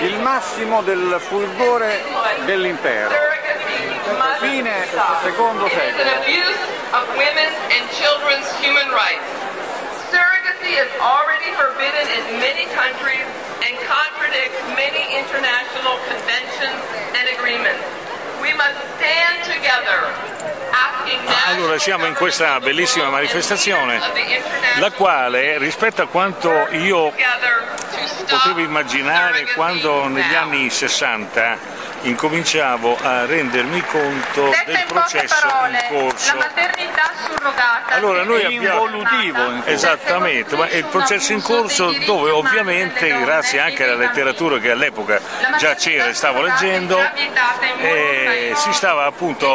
il massimo del fulgore dell'impero. Fine secondo secolo. Surrogacy is already forbidden in many countries and contradicts many international conventions and agreements. We must stand together allora siamo in questa bellissima manifestazione, la quale rispetto a quanto io potevo immaginare quando negli anni 60 incominciavo a rendermi conto del processo in corso. La maternità surrogata. Allora noi abbiamo involutivo esattamente, ma è il processo in corso dove ovviamente grazie anche alla letteratura che all'epoca già c'era e stavo leggendo eh, si stava appunto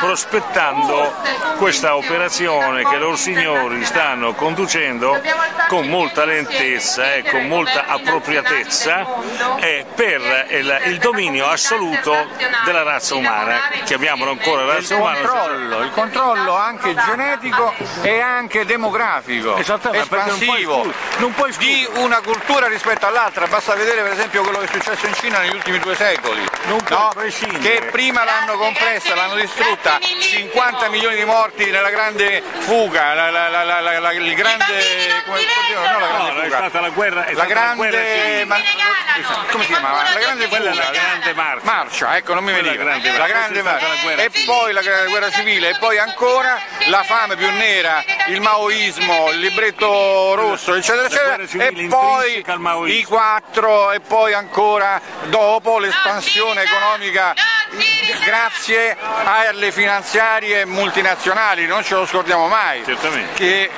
prospettando questa operazione che loro signori stanno conducendo con molta lentezza e con molta appropriatezza eh, per il, il dominio assoluto assoluto della razza umana, chiamiamolo ancora razza il umana. Controllo, il controllo anche genetico e anche demografico, espansivo, non puoi di una cultura rispetto all'altra, basta vedere per esempio quello che è successo in Cina negli ultimi due secoli, no? che prima l'hanno compressa, l'hanno distrutta, 50 milioni di morti nella grande fuga, la, la, la, il grande... Come, no, la grande no, è stata la guerra, è la grande, la guerra ma, come si chiamava? La grande fuga, la grande marcia marcia, ecco non mi veniva, grande, la grande marcia, e poi la guerra civile, e poi ancora la fame più nera, il maoismo, il libretto rosso, eccetera, eccetera, e poi i quattro, e poi ancora dopo l'espansione economica grazie alle finanziarie multinazionali, non ce lo scordiamo mai, Certamente. che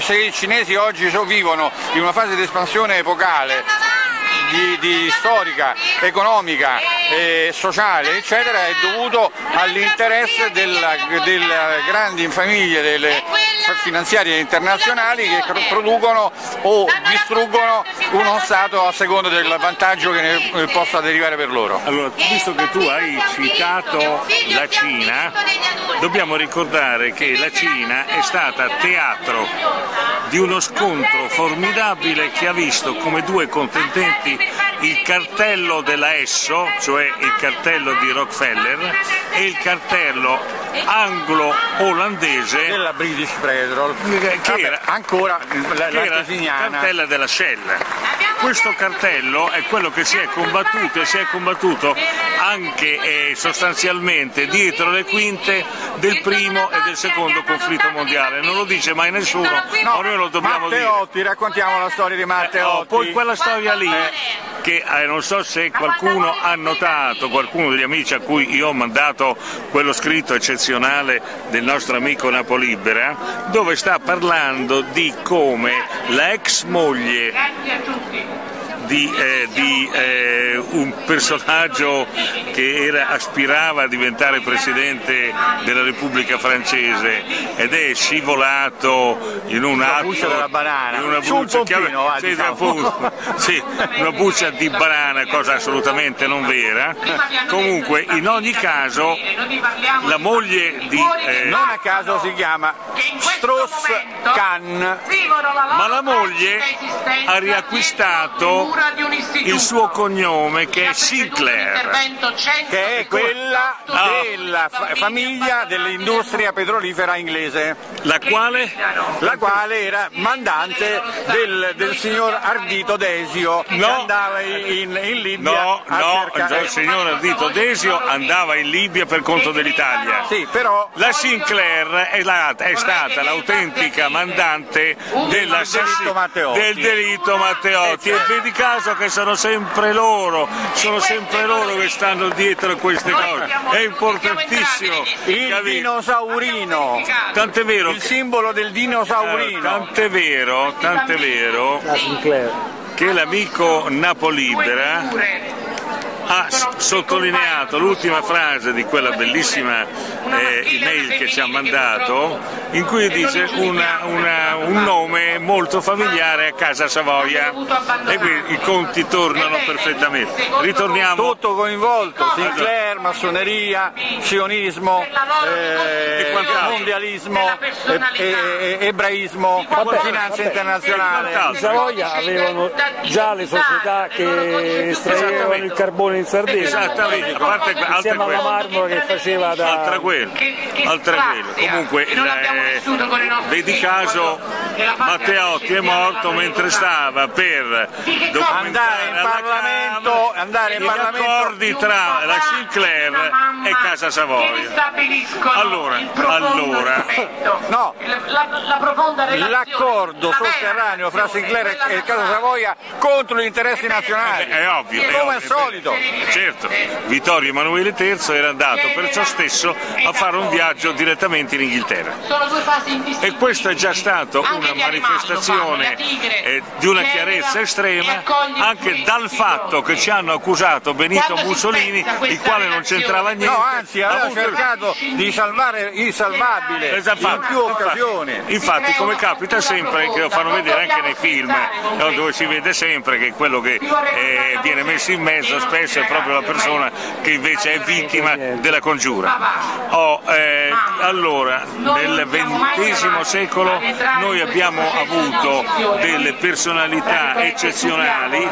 se i cinesi oggi vivono in una fase di espansione epocale, di, di storica, economica, eh, sociale, eccetera, è dovuto all'interesse delle grandi famiglie delle finanziarie internazionali che producono o distruggono uno Stato a seconda del vantaggio che ne possa derivare per loro. Allora, visto che tu hai citato la Cina, dobbiamo ricordare che la Cina è stata teatro di uno scontro formidabile che ha visto come due contendenti il cartello della Esso, cioè il cartello di Rockefeller, e il cartello anglo-olandese della British Petrol, che era ancora la, che era il cartello della Shell. Questo cartello è quello che si è combattuto e si è combattuto anche e sostanzialmente dietro le quinte del primo e del secondo conflitto mondiale. Non lo dice mai nessuno, no, ma noi lo dobbiamo Matteotti, dire. raccontiamo la storia di Matteotti. Eh, oh, poi quella storia lì che eh, non so se qualcuno ha notato, qualcuno degli amici a cui io ho mandato quello scritto eccezionale del nostro amico Napolibera, dove sta parlando di come la ex moglie di, eh, di eh, un personaggio che era, aspirava a diventare presidente della Repubblica francese ed è scivolato in un atto buccia della banana. in una buccia, un pompino, sì, diciamo. sì, una buccia di banana cosa assolutamente non vera. Comunque in ogni caso la moglie di eh, non a caso si chiama Strauss-Kahn ma la moglie ha riacquistato il suo cognome che è Sinclair, che è quella della famiglia dell'industria petrolifera inglese, la quale, la quale era mandante del, del signor Ardito Desio no. che andava in, in Libia. No, no, cercare... il signor Ardito Desio andava in Libia per conto dell'Italia. Sì, però... La Sinclair è, la, è stata l'autentica mandante della, del delitto Matteotti e vedi caso che sono sempre loro, sono sempre loro che stanno dietro a queste cose. È importantissimo. Il dinosaurino. Tant'è vero. Il simbolo del dinosaurino. Eh, tant'è vero, tant'è vero che l'amico Napolibera ha sottolineato l'ultima frase di quella bellissima eh, email che ci ha mandato in cui dice una, una, un nome molto familiare a casa Savoia. E qui i conti tornano perfettamente. Ritorniamo. Tutto coinvolto, Sinclair, massoneria, sionismo, eh, mondialismo, e, e, ebraismo, vabbè, finanza internazionale. I Savoia avevano già le società che estraevano il carbone in Sardegna. Esattamente, a parte insieme alla marmora che faceva da... Altra quello, altra quello. Comunque, eh, vedi caso Matteotti è morto mentre stava per andare in Parlamento, andare in gli Parlamento. accordi tra la Sinclair e Casa Savoia. Allora, allora no, l'accordo sotterraneo fra Sinclair e Casa Savoia contro gli interessi nazionali. È ovvio. È Come ovvio, al solito. Certo, Vittorio Emanuele III era andato perciò stesso a fare un viaggio direttamente in Inghilterra. E questo è già stato una manifestazione eh, di una chiarezza estrema anche dal fatto che ci hanno accusato Benito Mussolini, il quale non c'entrava niente. No, anzi, aveva cercato di salvare il salvabile Esatto. in più occasioni. Infatti, come capita sempre, che lo fanno vedere anche nei film, dove si vede sempre che quello che eh, viene messo in mezzo spesso è proprio la persona che invece è vittima della congiura. Oh, eh, allora, nel XX secolo noi abbiamo avuto delle personalità eccezionali,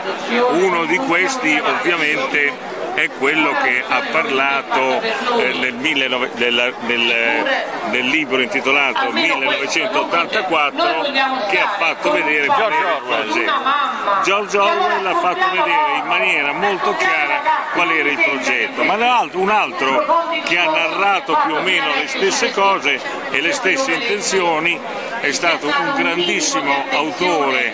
uno di questi ovviamente è quello che ha parlato eh, nel, 19 nel- nel- nel libro intitolato 1984 che ha fatto vedere qual era il progetto. George Orwell ha fatto vedere in maniera molto chiara qual era il progetto, ma un altro che ha narrato più o meno le stesse cose e le stesse intenzioni è stato un grandissimo autore,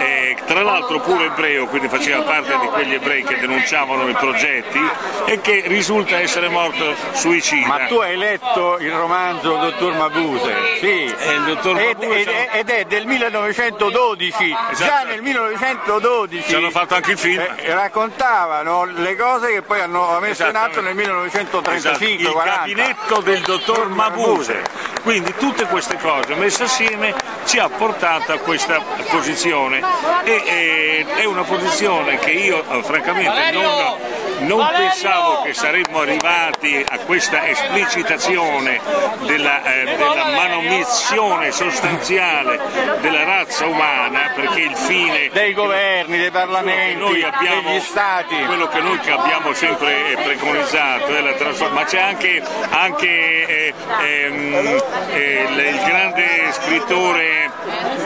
eh, tra l'altro pure ebreo, quindi faceva parte di quegli ebrei che denunciavano i progetti e che risulta essere morto suicida. Ma tu hai letto il romanzo Dottor Mabuse? Sì, Eh, il dottor ed, Mabuse- ed- ed è del 1912, già Esatto. nel 1912 Ci hanno fatto anche il film. eh, raccontavano le cose che poi hanno messo in atto nel Esatto, 1935-40. il gabinetto del dottor Mabuse. Quindi tutte queste cose messe assieme ci ha portato a questa posizione. E, e- è una posizione che io eh, francamente non, non pensavo che saremmo arrivati a questa esplicitazione della, eh, della manomissione sostanziale della razza umana perché il fine dei governi, dei parlamenti, noi abbiamo, degli stati. quello che noi abbiamo sempre eh, preconizzato è la trasformazione, ma c'è anche, anche eh, ehm, eh, il, grande scrittore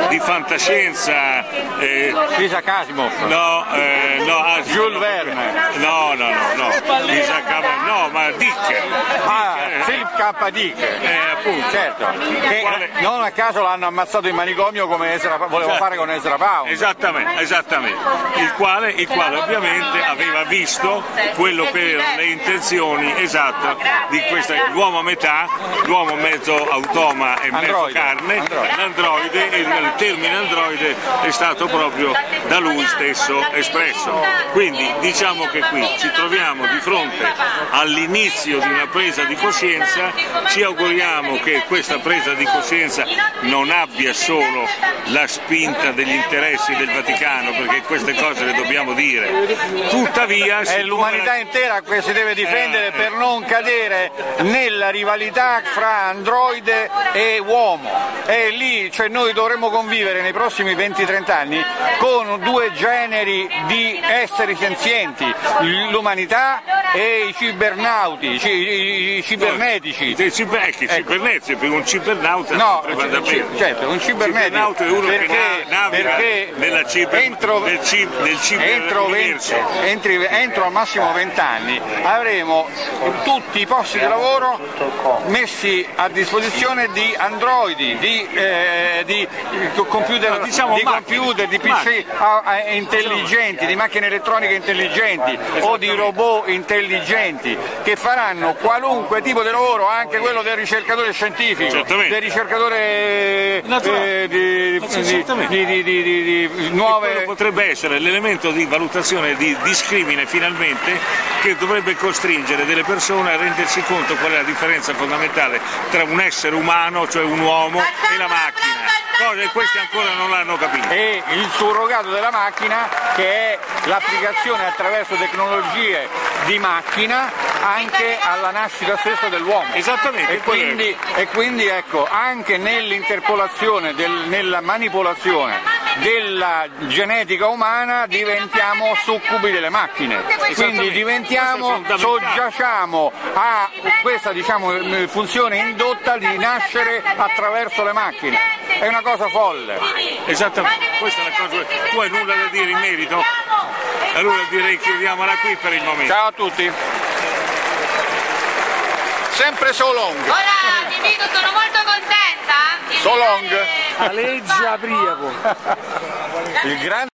di fantascienza, eh, Isaac Asimov, no, eh, no, ah, Jules Verne, no, no, no, no, Isaac Asimov, no, ma Dick, ah, Philip K. Dick. eh, appunto, Certo, che Quale- non a caso l'hanno ammazzato in manicomio come Ezra, voleva fare con Ezra Pound. Esattamente, esattamente. Il quale, il quale ovviamente aveva visto quello che erano le intenzioni esatte di questa l'uomo a metà, l'uomo mezzo automa e mezzo carne, Androide. l'androide e il termine androide è stato proprio da lui stesso espresso. Quindi diciamo che qui ci troviamo di fronte all'inizio di una presa di coscienza, ci auguriamo che questa presa di coscienza non abbia solo la spinta degli interessi del Vaticano, perché queste cose le dobbiamo dire. Tuttavia, È l'umanità intera che si deve difendere Eh. per non cadere nella rivalità fra androide e uomo. E lì cioè noi dovremmo convivere nei prossimi 20-30 anni con due generi di esseri senzienti, l'umanità e i cibernauti, i, i- i cibernetici. Dei ciber- ecco, i cibernetici, perché un cibernauta No, c- certo, un cibernetico. È uno perché, che na- naviga perché nella ciber, entro, nel, cib, nel entro, ciberuniverso. 20 entri- entro al massimo 20 anni avremo tutti i posti di lavoro messi a disposizione di androidi, di, eh, di computer, diciamo di, computer, di PC Macchine. intelligenti, di macchine elettroniche intelligenti o di robot intelligenti che faranno qualunque tipo di lavoro, anche quello del ricercatore scientifico, Certamente. del ricercatore eh, di, di- nuove... potrebbe essere l'elemento di valutazione di discrimine finalmente che dovrebbe costringere delle persone a rendersi conto qual è la differenza fondamentale tra un essere umano, cioè un uomo, e la macchina. Cosa che questi ancora non l'hanno capito. e il surrogato della macchina che è l'applicazione attraverso tecnologie di macchina anche alla nascita stessa dell'uomo. Esattamente, E quindi, e quindi, ecco, anche nell'interpolazione, del- nella manipolazione della genetica umana diventiamo succubi delle macchine. Quindi diventiamo, soggiacciamo a questa diciamo, funzione indotta di nascere attraverso le macchine. È una cosa folle. Esattamente, questa è la cosa. Tu hai nulla da dire in merito? Allora direi chiudiamola qui per il momento. Ciao a tutti. Sempre so long. Ora ti dico, sono molto contenta di So long. vedere- Aleggia Priapo. Il grande